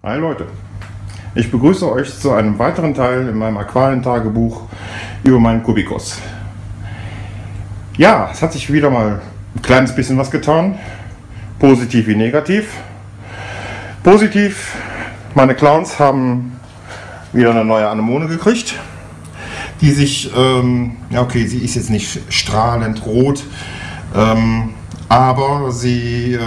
Hi Leute, ich begrüße euch zu einem weiteren Teil in meinem Aquarientagebuch über meinen Kubikus. Ja, es hat sich wieder mal ein kleines bisschen was getan, positiv wie negativ. Positiv, meine Clowns haben wieder eine neue Anemone gekriegt, die sich, ähm, ja okay, sie ist jetzt nicht strahlend rot, ähm, aber sie äh,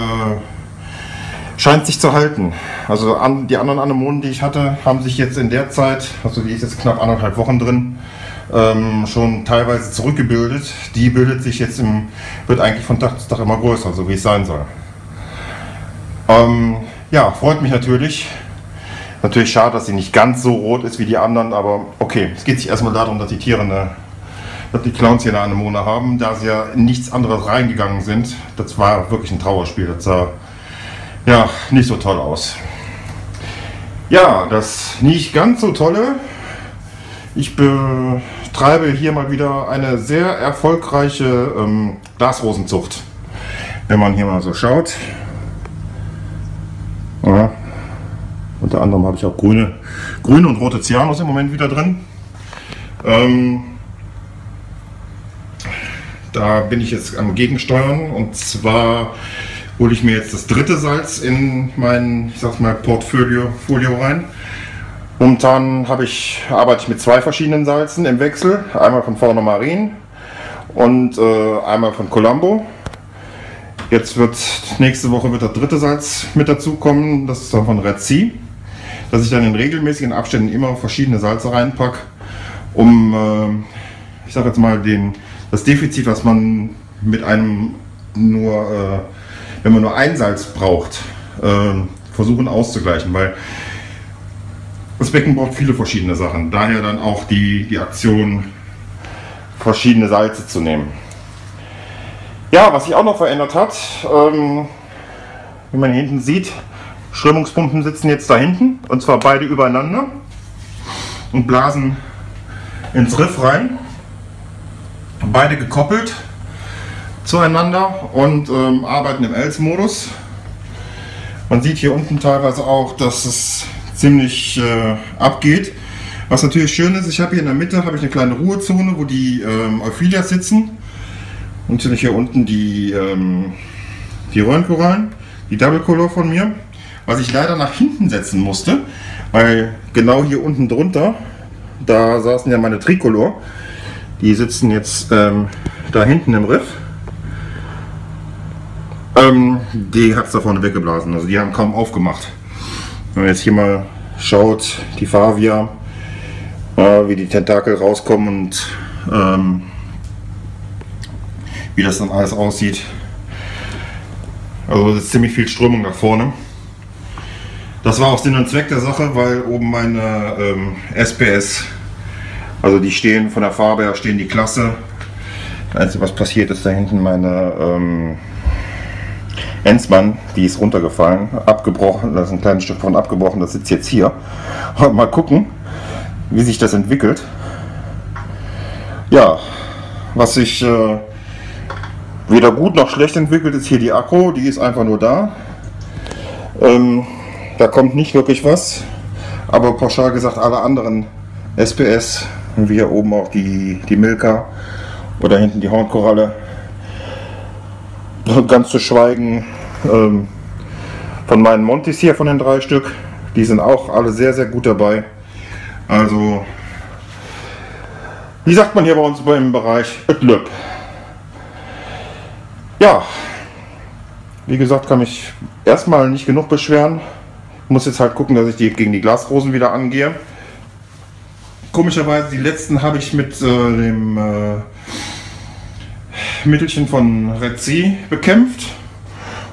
scheint sich zu halten. Also an, die anderen Anemonen, die ich hatte, haben sich jetzt in der Zeit, also die ist jetzt knapp anderthalb Wochen drin, ähm, schon teilweise zurückgebildet. Die bildet sich jetzt im, wird eigentlich von Tag zu Tag immer größer, so wie es sein soll. Ähm, ja, freut mich natürlich. Natürlich schade, dass sie nicht ganz so rot ist wie die anderen, aber okay, es geht sich erstmal darum, dass die Tiere eine, dass die Clowns hier eine Anemone haben, da sie ja in nichts anderes reingegangen sind. Das war wirklich ein Trauerspiel. Das sah ja nicht so toll aus. Ja, das nicht ganz so tolle. Ich betreibe hier mal wieder eine sehr erfolgreiche ähm, Glasrosenzucht. Wenn man hier mal so schaut. Ja. Unter anderem habe ich auch grüne, grüne und rote Cyanos im Moment wieder drin. Ähm, da bin ich jetzt am Gegensteuern und zwar hole ich mir jetzt das dritte Salz in mein, ich sag's mal, Portfolio Folio rein. Momentan habe ich, arbeite ich mit zwei verschiedenen Salzen im Wechsel. Einmal von Fauna Marin und äh, einmal von Colombo. Jetzt wird nächste Woche wird das dritte Salz mit dazu kommen, das ist dann von Red Sea. Dass ich dann in regelmäßigen Abständen immer verschiedene Salze reinpacke, um, äh, ich sage jetzt mal, den, das Defizit, was man mit einem nur äh, wenn man nur ein Salz braucht, äh, versuchen auszugleichen, weil das Becken braucht viele verschiedene Sachen. Daher dann auch die, die Aktion, verschiedene Salze zu nehmen. Ja, was sich auch noch verändert hat, ähm, wie man hier hinten sieht, Strömungspumpen sitzen jetzt da hinten und zwar beide übereinander und blasen ins Riff rein. Beide gekoppelt zueinander und ähm, arbeiten im Else-Modus. Man sieht hier unten teilweise auch, dass es ziemlich äh, abgeht. Was natürlich schön ist, ich habe hier in der Mitte habe ich eine kleine Ruhezone, wo die ähm, Euphilias sitzen. Und hier unten die, ähm, die Röhrenkorallen, die Double Color von mir. Was ich leider nach hinten setzen musste, weil genau hier unten drunter, da saßen ja meine Tricolor. Die sitzen jetzt ähm, da hinten im Riff. Ähm, die hat es da vorne weggeblasen, also die haben kaum aufgemacht. Wenn man jetzt hier mal schaut, die Favia, äh, wie die Tentakel rauskommen und ähm, wie das dann alles aussieht. Also das ist ziemlich viel Strömung nach vorne. Das war auch Sinn und Zweck der Sache, weil oben meine ähm, SPS, also die stehen von der Farbe her, stehen die Klasse. Das Einzige was passiert ist da hinten meine ähm, Enzmann, die ist runtergefallen, abgebrochen, da ist ein kleines Stück von abgebrochen, das sitzt jetzt hier. Mal gucken, wie sich das entwickelt. Ja, was sich äh, weder gut noch schlecht entwickelt, ist hier die Akku, die ist einfach nur da. Ähm, da kommt nicht wirklich was, aber pauschal gesagt alle anderen SPS, wie hier oben auch die, die Milka oder hinten die Hornkoralle, ganz zu schweigen ähm, von meinen Montis hier, von den drei Stück. Die sind auch alle sehr, sehr gut dabei. Also, wie sagt man hier bei uns im Bereich? Ötlöp. Ja, wie gesagt, kann mich erstmal nicht genug beschweren. Muss jetzt halt gucken, dass ich die gegen die Glasrosen wieder angehe. Komischerweise, die letzten habe ich mit äh, dem äh, Mittelchen von Sea bekämpft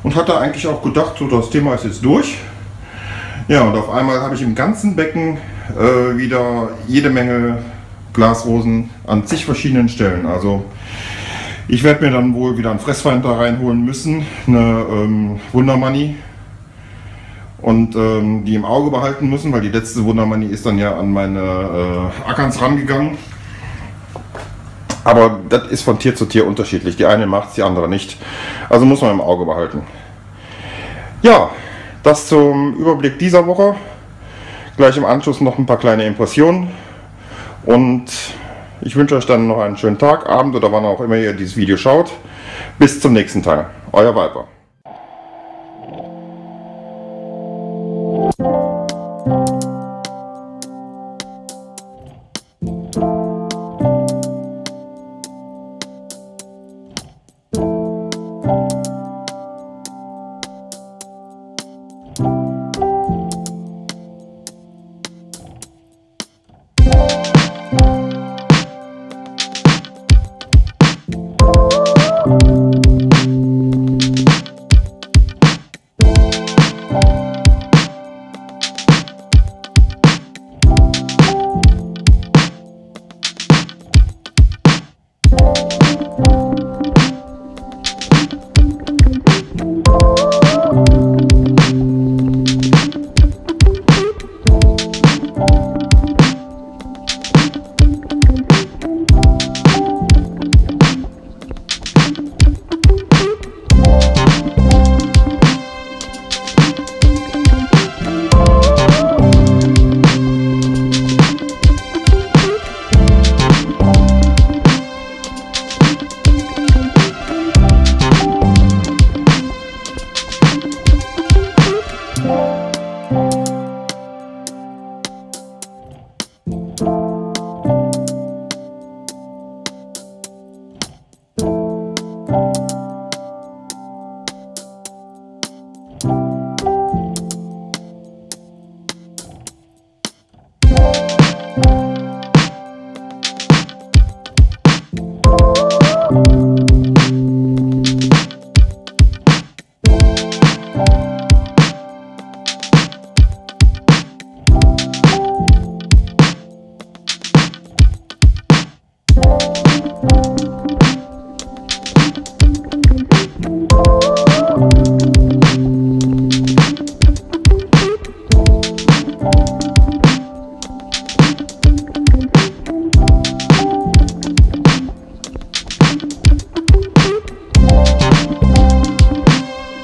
und hatte eigentlich auch gedacht, so das Thema ist jetzt durch. Ja, und auf einmal habe ich im ganzen Becken äh, wieder jede Menge Glasrosen an zig verschiedenen Stellen. Also ich werde mir dann wohl wieder einen Fressfeind da reinholen müssen, eine ähm, Wundermoney und ähm, die im Auge behalten müssen, weil die letzte Wundermoney ist dann ja an meine äh, Ackerns rangegangen. Aber das ist von Tier zu Tier unterschiedlich. Die eine macht es, die andere nicht. Also muss man im Auge behalten. Ja, Das zum Überblick dieser Woche. Gleich im Anschluss noch ein paar kleine Impressionen. Und ich wünsche euch dann noch einen schönen Tag, Abend oder wann auch immer ihr dieses Video schaut. Bis zum nächsten Teil. Euer Viper.